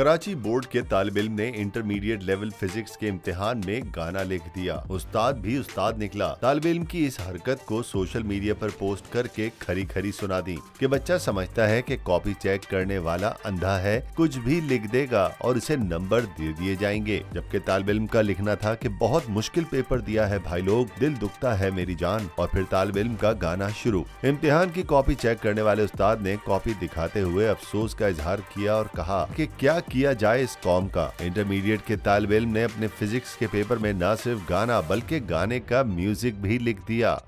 Karachi board के तालब इम ने इंटरमीडिएट लेवल फिजिक्स के इम्तिहान में गाना लिख दिया। उस्ताद भी उस्ताद निकला। तालब इम की इस हरकत को सोशल मीडिया पर पोस्ट करके खरी खरी सुना दी कि बच्चा समझता है कि कॉपी चेक करने वाला अंधा है, कुछ भी लिख देगा और इसे नंबर दे दिए जाएँगे। जबकि तालब इल्म का लिखना था की बहुत मुश्किल पेपर दिया है, भाई लोग, दिल दुखता है मेरी जान। और फिर तालब इम का गाना शुरू। इम्तिहान की कॉपी चेक करने वाले उस्ताद ने कॉपी दिखाते हुए अफसोस का इजहार किया और कहा की क्या किया जाए इस कॉम का। इंटरमीडिएट के तालब इम ने अपने फिजिक्स के पेपर में न सिर्फ़ गाना, बल्कि गाने का म्यूज़िक भी लिख दिया।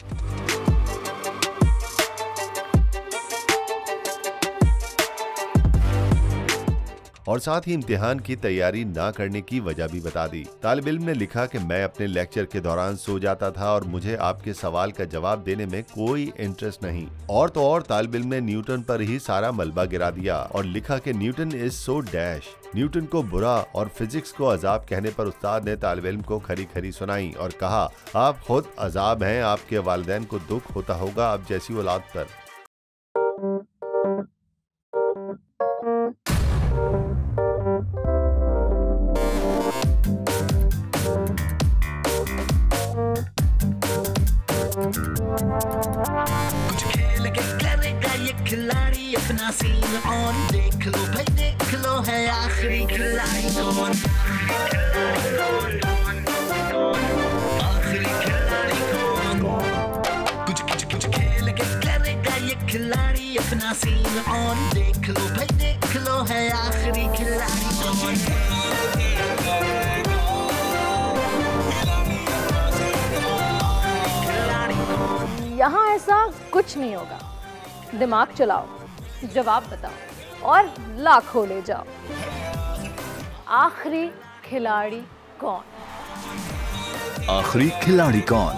और साथ ही इम्तिहान की तैयारी ना करने की वजह भी बता दी। तालब इल्म ने लिखा कि मैं अपने लेक्चर के दौरान सो जाता था और मुझे आपके सवाल का जवाब देने में कोई इंटरेस्ट नहीं। और तो और तालब इल्म ने न्यूटन पर ही सारा मलबा गिरा दिया और लिखा कि Newton is so dash. Newton को बुरा और फिजिक्स को अजाब कहने पर उस्ताद ने तालब इल्म को खरी खरी सुनाई और कहा, आप खुद अजाब हैं, आपके वालदेन को दुख होता होगा, आप जैसी औलाद पर। खिलाड़ी अपना सीन ऑन देख लो भाई देख लो है आखिरी खिलाड़ी कौन आखिरी खिलाड़ी कौन कुछ कुछ कुछ खेल के करेगा ये खिलाड़ी अपना सीन ऑन देख लो भाई देख लो है आखिरी खिलाड़ी कौन यहाँ ऐसा कुछ नहीं होगा। दिमाग चलाओ जवाब बताओ और लाखों ले जाओ। आखिरी खिलाड़ी कौन? आखिरी खिलाड़ी कौन?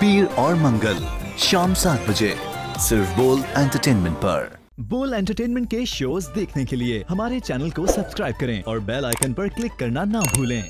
पीर और मंगल शाम सात बजे सिर्फ़ बोल एंटरटेनमेंट पर। बोल एंटरटेनमेंट के शोज़ देखने के लिए हमारे चैनल को सब्सक्राइब करें और बेल आइकन पर क्लिक करना ना भूलें।